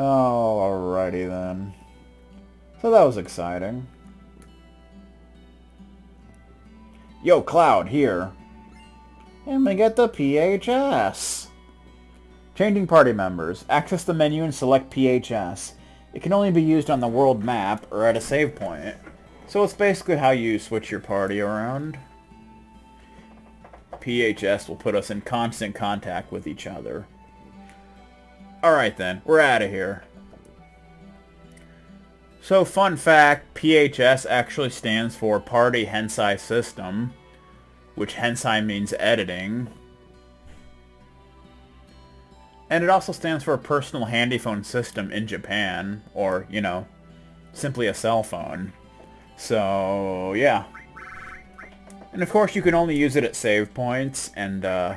Oh, alrighty then. So that was exciting. Yo, Cloud, here. And we get the PHS. Changing party members. Access the menu and select PHS. It can only be used on the world map or at a save point. So it's basically how you switch your party around. PHS will put us in constant contact with each other. Alright then, we're out of here. So fun fact, PHS actually stands for Party Hensai System, which Hensai means editing. And it also stands for personal handy phone system in Japan, or, you know, simply a cell phone. So, yeah. And of course you can only use it at save points and uh,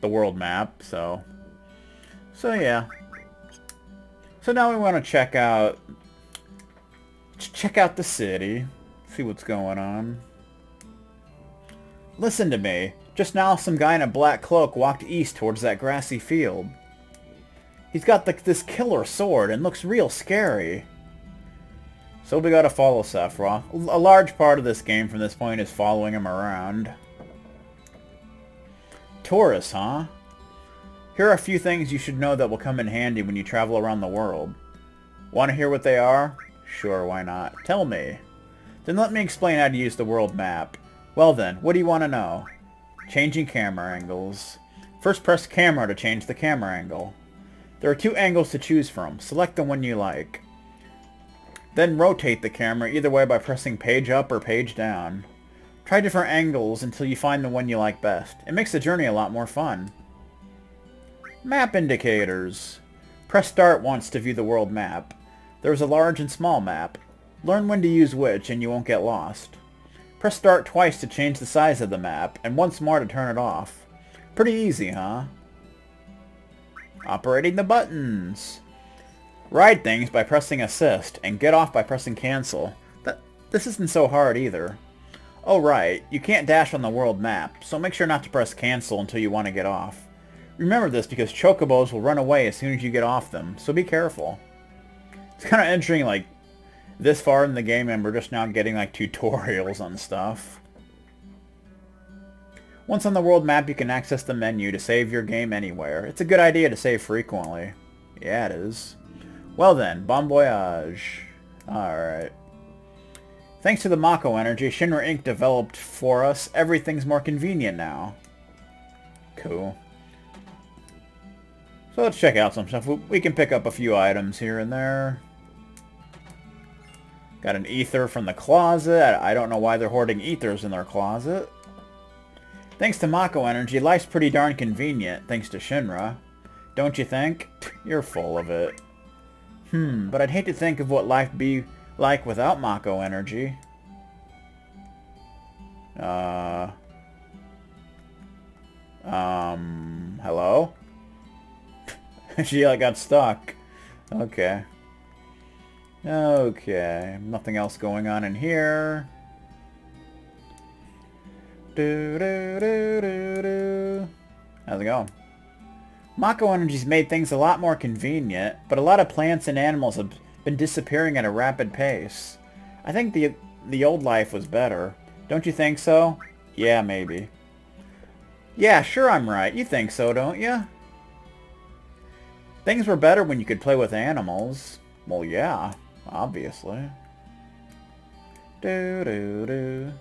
the world map, so... So yeah. So now we want to check out... Check out the city. See what's going on. Listen to me. Just now some guy in a black cloak walked east towards that grassy field. He's got the, this killer sword and looks real scary. So we gotta follow Sephiroth. A large part of this game from this point is following him around. Tourists, huh? Here are a few things you should know that will come in handy when you travel around the world. Want to hear what they are? Sure, why not? Tell me. Then let me explain how to use the world map. Well then, what do you want to know? Changing camera angles. First press camera to change the camera angle. There are two angles to choose from. Select the one you like. Then rotate the camera either way by pressing page up or page down. Try different angles until you find the one you like best. It makes the journey a lot more fun. Map indicators. Press start once to view the world map. There's a large and small map. Learn when to use which and you won't get lost. Press start twice to change the size of the map, and once more to turn it off. Pretty easy, huh? Operating the buttons. Ride things by pressing assist, and get off by pressing cancel. That, this isn't so hard either. Oh right, you can't dash on the world map, so make sure not to press cancel until you want to get off. Remember this because chocobos will run away as soon as you get off them, so be careful. It's kind of entering like this far in the game and we're just now getting like tutorials on stuff. Once on the world map you can access the menu to save your game anywhere. It's a good idea to save frequently. Yeah, it is. Well then, bon voyage. Alright. Thanks to the Mako energy Shinra Inc. developed for us, everything's more convenient now. Cool. So let's check out some stuff. We can pick up a few items here and there. Got an ether from the closet. I don't know why they're hoarding ethers in their closet. Thanks to Mako Energy, life's pretty darn convenient, thanks to Shinra. Don't you think? You're full of it. Hmm, but I'd hate to think of what life be like without Mako Energy. Uh... Um... Hello? she like got stuck. Okay. Okay, nothing else going on in here. Do, do, do, do, do. How's it going? Mako Energy's made things a lot more convenient, but a lot of plants and animals have been disappearing at a rapid pace. I think the the old life was better. Don't you think so? Yeah, maybe. Yeah, sure I'm right. You think so, don't you? Things were better when you could play with animals. Well, yeah obviously. Do do do.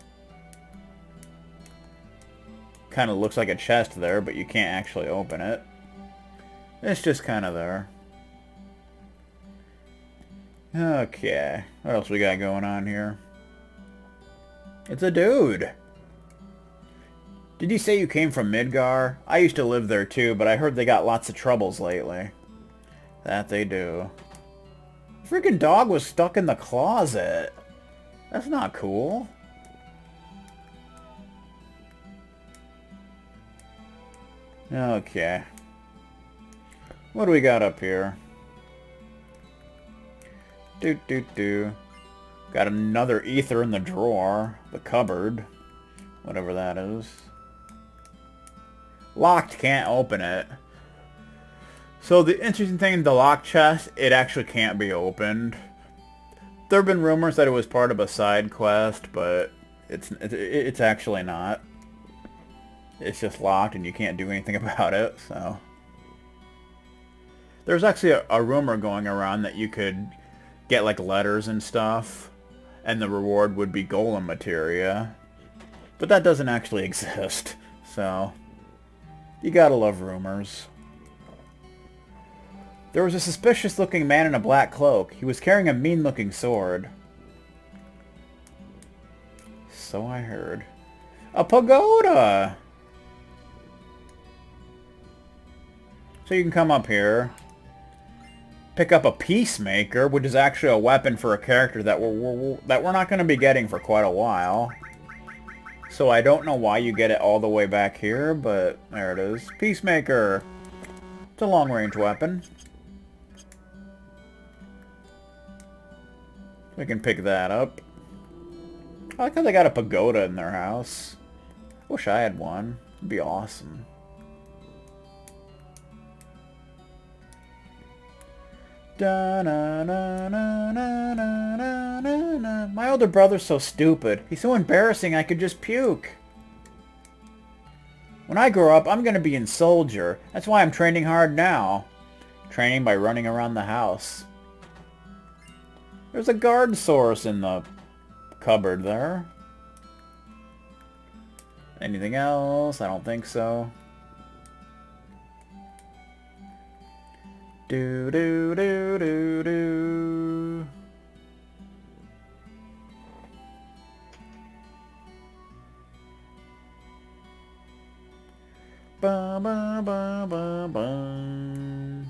Kind of looks like a chest there, but you can't actually open it. It's just kind of there. Okay. What else we got going on here? It's a dude. Did you say you came from Midgar? I used to live there too, but I heard they got lots of troubles lately. That they do. Freaking dog was stuck in the closet. That's not cool. Okay. What do we got up here? Do do do. Got another ether in the drawer. The cupboard. Whatever that is. Locked, can't open it. So the interesting thing in the lock chest, it actually can't be opened. There have been rumors that it was part of a side quest, but it's it's actually not. It's just locked and you can't do anything about it, so... There's actually a, a rumor going around that you could get like letters and stuff, and the reward would be golem materia. But that doesn't actually exist, so... You gotta love rumors. There was a suspicious-looking man in a black cloak. He was carrying a mean-looking sword. So I heard. A pagoda! So you can come up here, pick up a Peacemaker, which is actually a weapon for a character that we're, we're that we're not going to be getting for quite a while. So I don't know why you get it all the way back here, but there it is. Peacemaker. It's a long-range weapon. We can pick that up. I like how they got a pagoda in their house. Wish I had one. It'd be awesome. Da, na, na, na, na, na, na, na. My older brother's so stupid. He's so embarrassing I could just puke. When I grow up, I'm going to be a soldier. That's why I'm training hard now. Training by running around the house. There's a guard source in the cupboard there. Anything else? I don't think so. Do do do do do. Ba ba ba ba ba.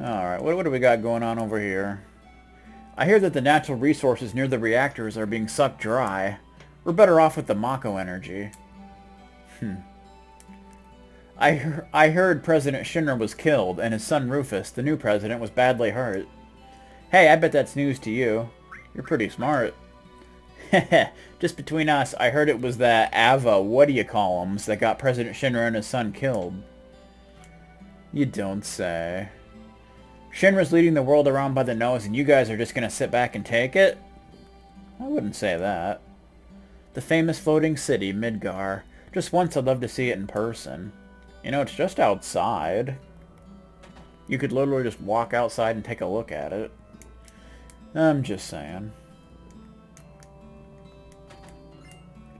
Alright, what, what do we got going on over here? I hear that the natural resources near the reactors are being sucked dry. We're better off with the Mako energy. Hmm. I, I heard President Shinra was killed, and his son Rufus, the new president, was badly hurt. Hey, I bet that's news to you. You're pretty smart. Just between us, I heard it was that Ava what-do-you-call-ems that got President Shinra and his son killed. You don't say. Shinra's leading the world around by the nose and you guys are just to sit back and take it? I wouldn't say that. The famous floating city, Midgar. Just once I'd love to see it in person. You know, it's just outside. You could literally just walk outside and take a look at it. I'm just saying.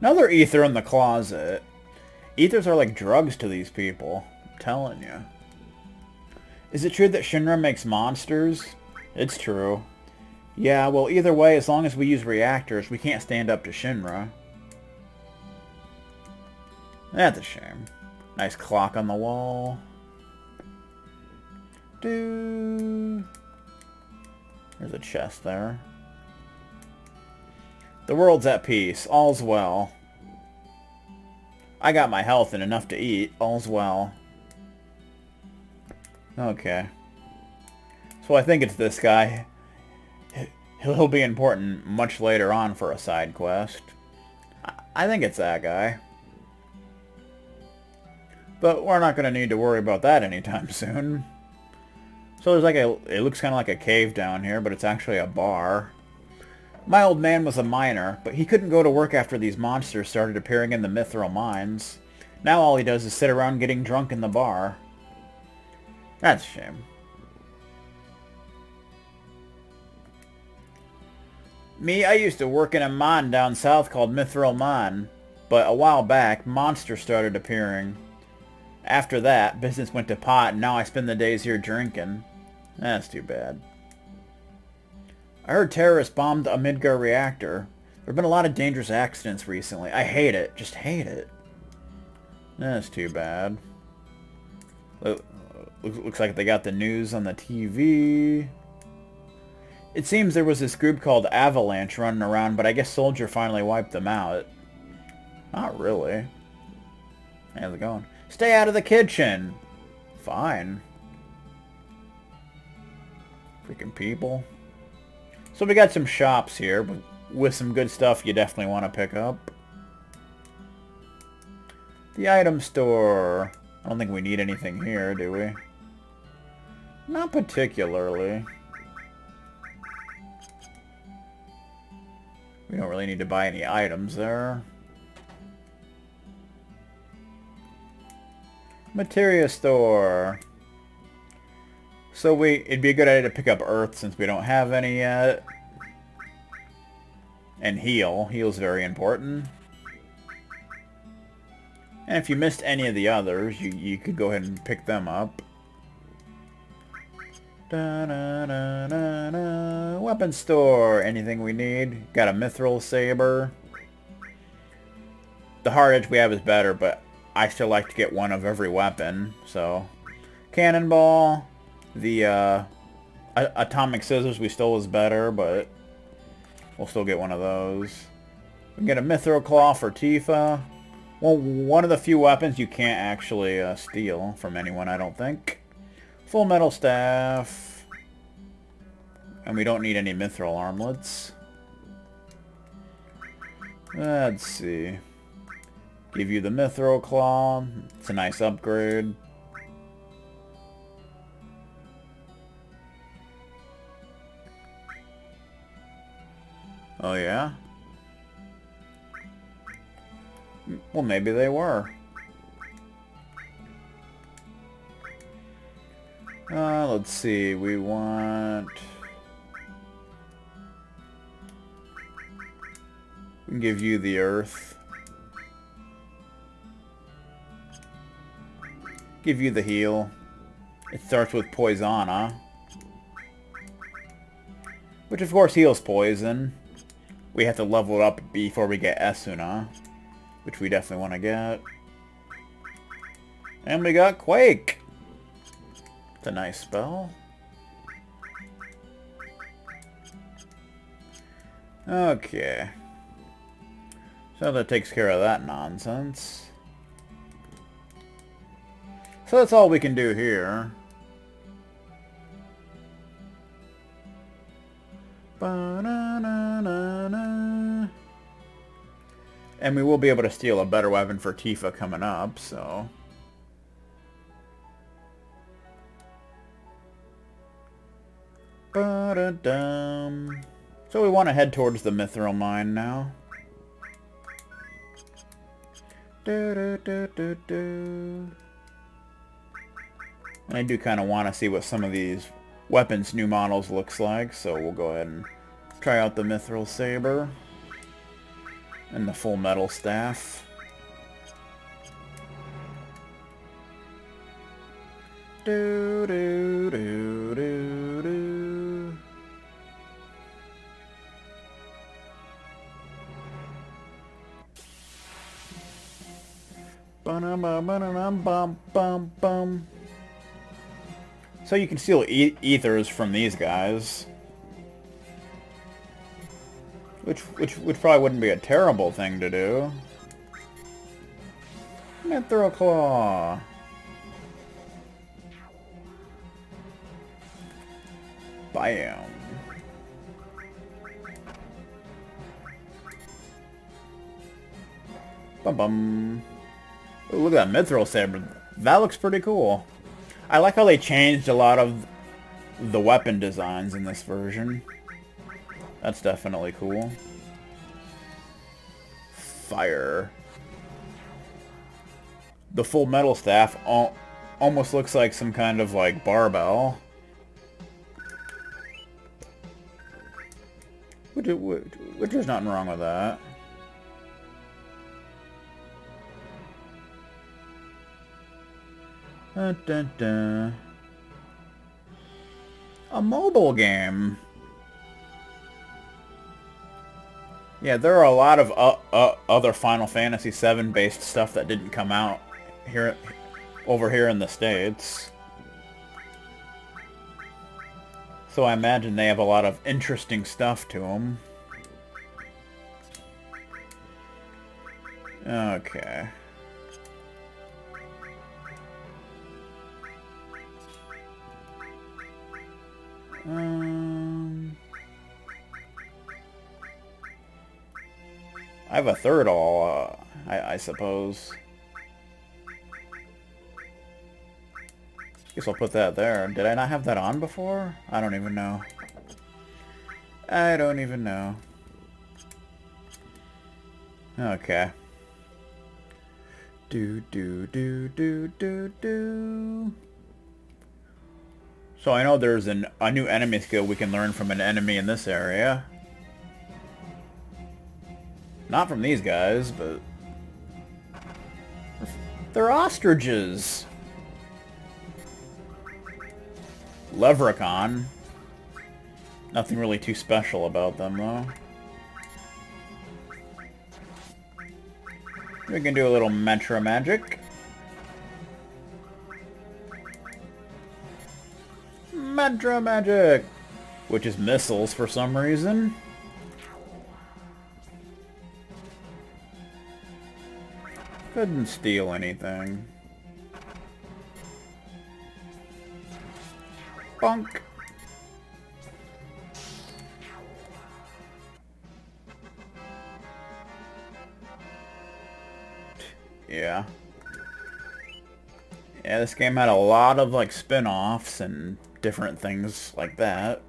Another ether in the closet. Ethers are like drugs to these people. I'm telling you. Is it true that Shinra makes monsters? It's true. Yeah, well, either way, as long as we use reactors, we can't stand up to Shinra. That's a shame. Nice clock on the wall. Do. There's a chest there. The world's at peace. All's well. I got my health and enough to eat. All's well. Okay. So I think it's this guy. He'll be important much later on for a side quest. I think it's that guy. But we're not going to need to worry about that anytime soon. So there's like a, it looks kind of like a cave down here, but it's actually a bar. My old man was a miner, but he couldn't go to work after these monsters started appearing in the Mythril mines. Now all he does is sit around getting drunk in the bar. That's a shame. Me, I used to work in a mine down south called Mythril Mine, but a while back, monsters started appearing. After that, business went to pot, and now I spend the days here drinking. That's too bad. I heard terrorists bombed a Midgar reactor. There have been a lot of dangerous accidents recently. I hate it. Just hate it. That's too bad. Looks like they got the news on the TV. It seems there was this group called Avalanche running around, but I guess Soldier finally wiped them out. Not really. How's it going? Stay out of the kitchen. Fine. Freaking people. So we got some shops here but with some good stuff you definitely want to pick up. The item store. I don't think we need anything here, do we? Not particularly. We don't really need to buy any items there. Materia store. So we, it'd be a good idea to pick up Earth since we don't have any yet. And heal. Heal's very important. And if you missed any of the others, you, you could go ahead and pick them up. Da. Weapon store. Anything we need. Got a mythril saber. The hard edge we have is better, but I still like to get one of every weapon. So, cannonball. The uh, atomic scissors we stole is better, but we'll still get one of those. We can get a mythril claw for Tifa. Well, one of the few weapons you can't actually uh, steal from anyone, I don't think. Full metal staff. And we don't need any mythril armlets. Let's see. Give you the mythril claw. It's a nice upgrade. Oh yeah? Well, maybe they were. Uh, let's see, we want... We give you the earth. Give you the heal. It starts with Poisona. Which of course heals poison. We have to level it up before we get Esuna which we definitely want to get. And we got Quake. It's a nice spell. Okay. So that takes care of that nonsense. So that's all we can do here. And we will be able to steal a better weapon for Tifa coming up, so... So we want to head towards the Mythril Mine now. Do, do, do, do, do. I do kind of want to see what some of these weapons new models looks like, so we'll go ahead and try out the Mythril Saber. And the full metal staff. Do do do do do. So you can steal e ethers from these guys. Which, which, which probably wouldn't be a terrible thing to do. Mythril Claw. Bam. Bum bum. Ooh, look at that Mythril Saber. That looks pretty cool. I like how they changed a lot of the weapon designs in this version. That's definitely cool. Fire. The full metal staff al almost looks like some kind of like barbell. Which, which, which there's nothing wrong with that. Dun, dun, dun. A mobile game. Yeah, there are a lot of uh, uh, other Final Fantasy VII based stuff that didn't come out here over here in the States. So I imagine they have a lot of interesting stuff to them. Okay. Um... I have a third all, uh, I, I suppose. Guess I'll put that there. Did I not have that on before? I don't even know. I don't even know. Okay. Do, do, do, do, do, do. So I know there's an, a new enemy skill we can learn from an enemy in this area. Not from these guys, but... They're ostriches! Levrikon. Nothing really too special about them, though. We can do a little Matra Magic. Matra Magic! Which is missiles for some reason. Couldn't steal anything. Bunk! Yeah. Yeah, this game had a lot of, like, spin-offs and different things like that.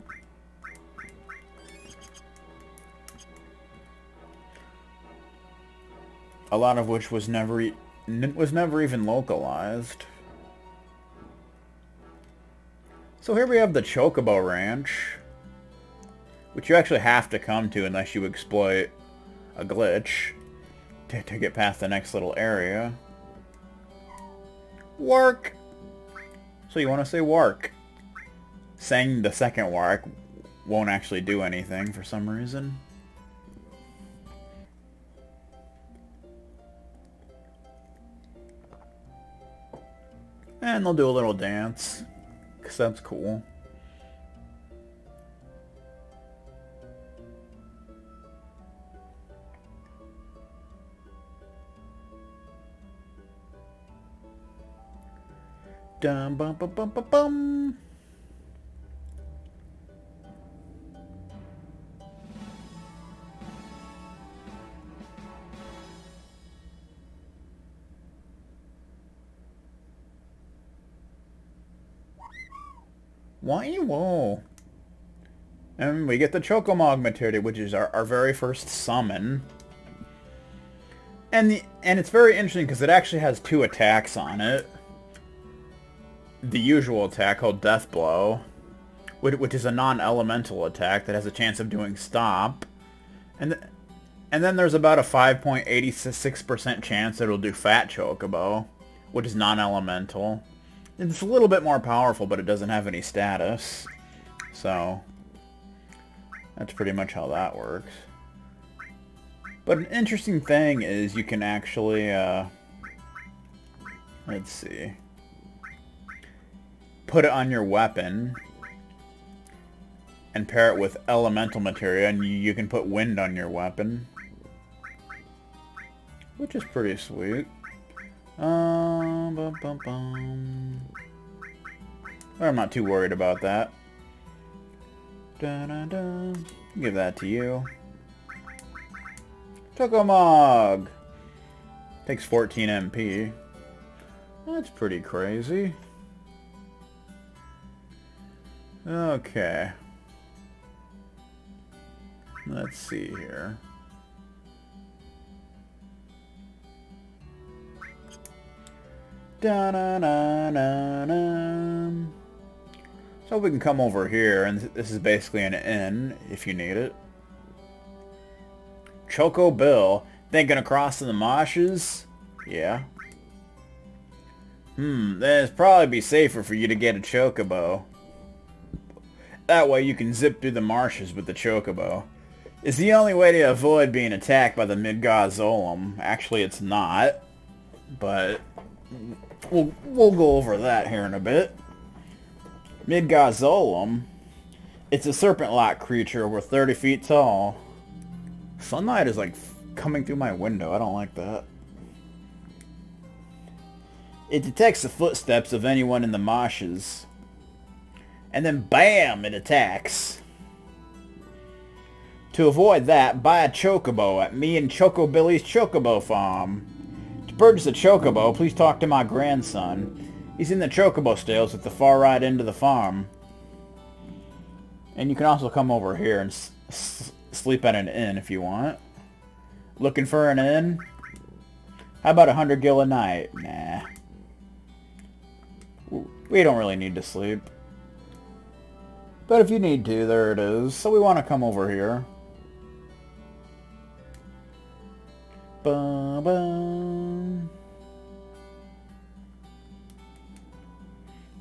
A lot of which was never was never even localized. So here we have the Chocobo Ranch, which you actually have to come to unless you exploit a glitch to, to get past the next little area. Work! So you want to say work. Saying the second work won't actually do anything for some reason. And they'll do a little dance. Because that's cool. Dum bum bum bum bum bum. Why whoa? And we get the Chocomog materia, which is our, our very first summon. And the and it's very interesting because it actually has two attacks on it the usual attack called Death Blow, which is a non-elemental attack that has a chance of doing stop. And, th and then there's about a 5.86% chance that it'll do Fat Chocobo, which is non-elemental. It's a little bit more powerful, but it doesn't have any status. So, that's pretty much how that works. But an interesting thing is you can actually, uh, let's see put it on your weapon and pair it with elemental materia, and you, you can put wind on your weapon. Which is pretty sweet. Um, bum, bum, bum. I'm not too worried about that. Da, da, da. Give that to you. Chocomog! Takes 14 MP. That's pretty crazy. Okay. Let's see here. Da -na -na -na -na. So we can come over here, and this is basically an inn, if you need it. Choco Bill, thinking of crossing the marshes? Yeah. Hmm, then it'd probably be safer for you to get a chocobo. That way you can zip through the marshes with the chocobo. It's the only way to avoid being attacked by the Midgard Zolom. Actually, it's not. But we'll, we'll go over that here in a bit. Midgard Zolom. It's a serpent-like creature over 30 feet tall. Sunlight is like coming through my window. I don't like that. It detects the footsteps of anyone in the marshes and then BAM! It attacks. To avoid that, buy a Chocobo at me and Chocobilly's Chocobo Farm. To purchase a Chocobo, please talk to my grandson. He's in the chocobo stalls at the far right end of the farm. And you can also come over here and sleep at an inn if you want. Looking for an inn? How about a hundred gil a night? Nah. We don't really need to sleep. But if you need to, there it is. So we want to come over here.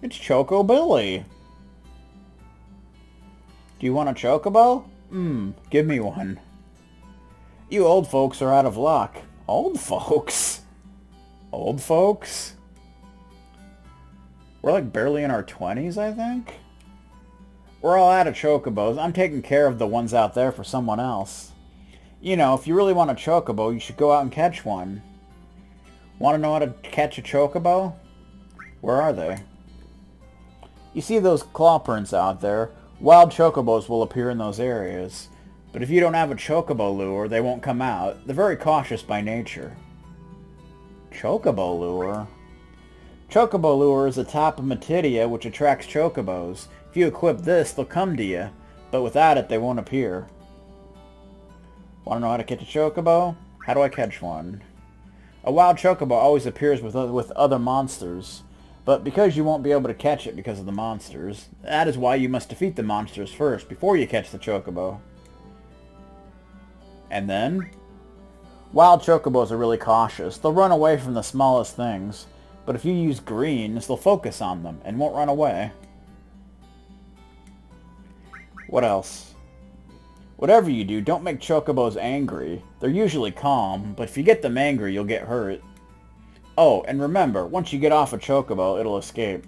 It's Choco Billy. Do you want a chocobo? Hmm, give me one. You old folks are out of luck. Old folks? Old folks? We're like barely in our 20s, I think? We're all out of chocobos. I'm taking care of the ones out there for someone else. You know, if you really want a chocobo, you should go out and catch one. Want to know how to catch a chocobo? Where are they? You see those claw prints out there? Wild chocobos will appear in those areas. But if you don't have a chocobo lure, they won't come out. They're very cautious by nature. Chocobo lure? Chocobo lure is a type of Materia which attracts chocobos. If you equip this, they'll come to you, but without it, they won't appear. Want to know how to catch a chocobo? How do I catch one? A wild chocobo always appears with with other monsters, but because you won't be able to catch it because of the monsters, that is why you must defeat the monsters first, before you catch the chocobo. And then? Wild chocobos are really cautious. They'll run away from the smallest things, but if you use greens, they'll focus on them and won't run away. What else? Whatever you do, don't make chocobos angry. They're usually calm, but if you get them angry, you'll get hurt. Oh, and remember, once you get off a chocobo, it'll escape.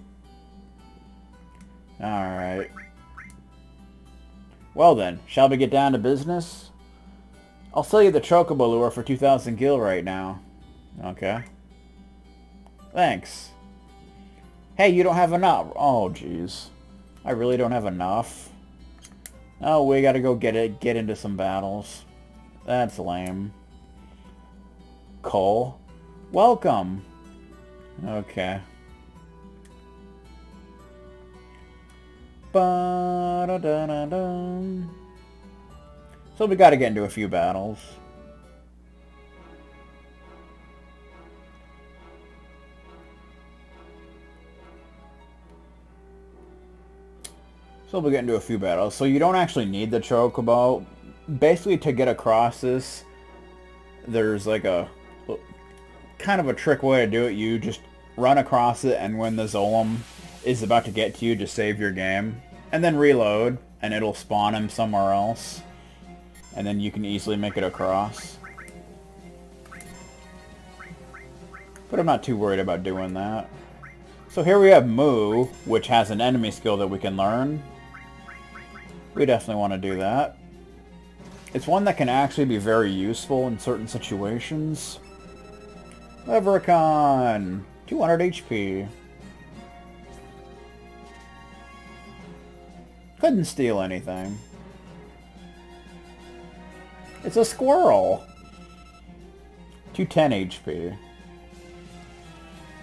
Alright. Well then, shall we get down to business? I'll sell you the chocobo lure for 2,000 gil right now. Okay. Thanks. Hey, you don't have enough. Oh, jeez. I really don't have enough. Oh, we gotta go get it, get into some battles. That's lame. Cole? Welcome. Okay. -da -da -da. So we gotta get into a few battles. So we'll get into a few battles. So you don't actually need the Chocobo. Basically, to get across this, there's like a kind of a trick way to do it. You just run across it, and when the Zolom is about to get to you, just save your game. And then reload, and it'll spawn him somewhere else. And then you can easily make it across. But I'm not too worried about doing that. So here we have Mu, which has an enemy skill that we can learn. We definitely want to do that. It's one that can actually be very useful in certain situations. Levrikon! 200 HP. Couldn't steal anything. It's a squirrel! 210 HP.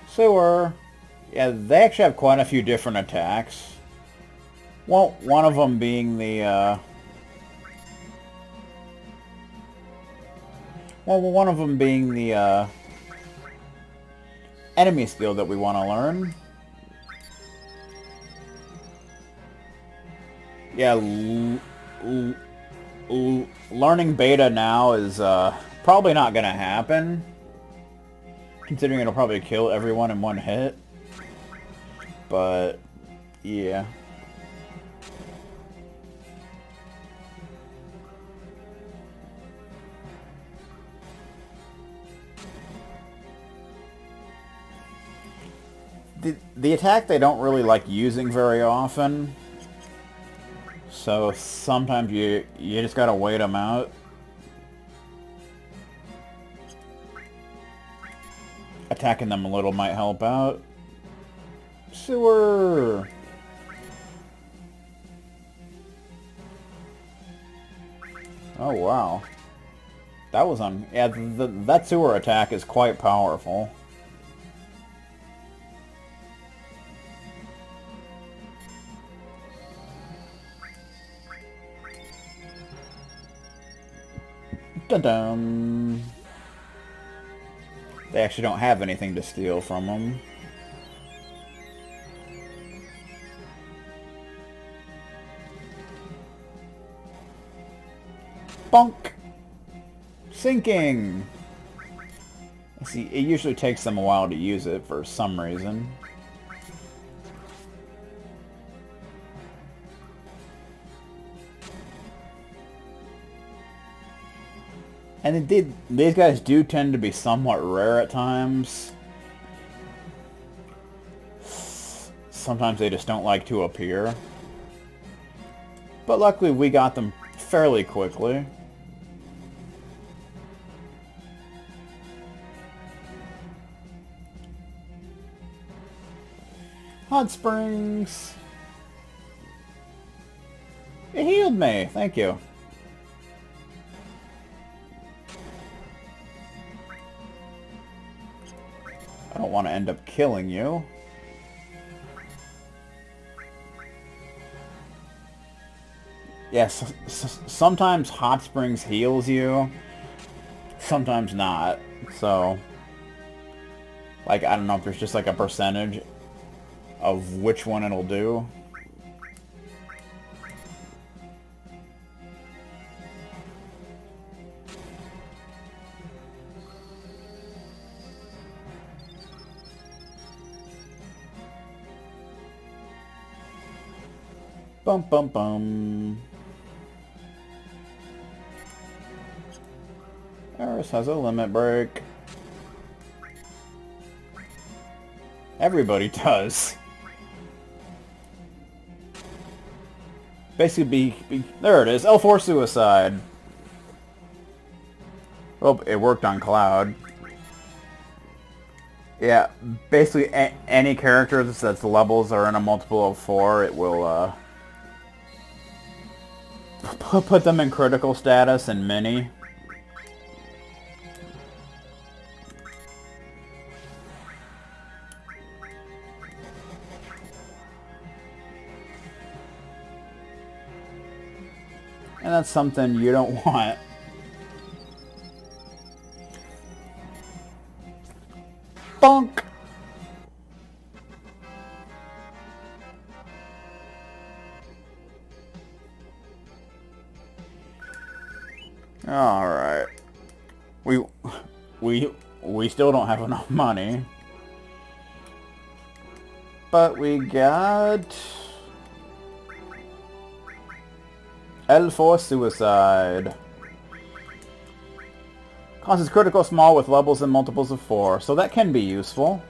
Sewer. Yeah, they actually have quite a few different attacks. Well, one of them being the, uh... Well, one of them being the, uh... Enemy skill that we want to learn. Yeah, learning beta now is, uh, probably not gonna happen. Considering it'll probably kill everyone in one hit. But, yeah. The, the attack they don't really like using very often. So sometimes you, you just gotta wait them out. Attacking them a little might help out. Sewer! Oh wow. That was on... Yeah, the, that sewer attack is quite powerful. Dun-dun. They actually don't have anything to steal from them. Bonk! Sinking! See, it usually takes them a while to use it for some reason. And indeed, these guys do tend to be somewhat rare at times. Sometimes they just don't like to appear. But luckily we got them fairly quickly. Hot Springs! It healed me, thank you. End up killing you. Yes, sometimes Hot Springs heals you, sometimes not. So, like, I don't know if there's just like a percentage of which one it'll do. Bum bum bum. Eris has a limit break. Everybody does. Basically be, be there it is, L4 suicide. Well, it worked on Cloud. Yeah, basically any character that's levels are in a multiple of four, it will uh, put them in critical status and mini. And that's something you don't want. Still don't have enough money. But we got... L4 Suicide. Causes critical small with levels and multiples of 4, so that can be useful.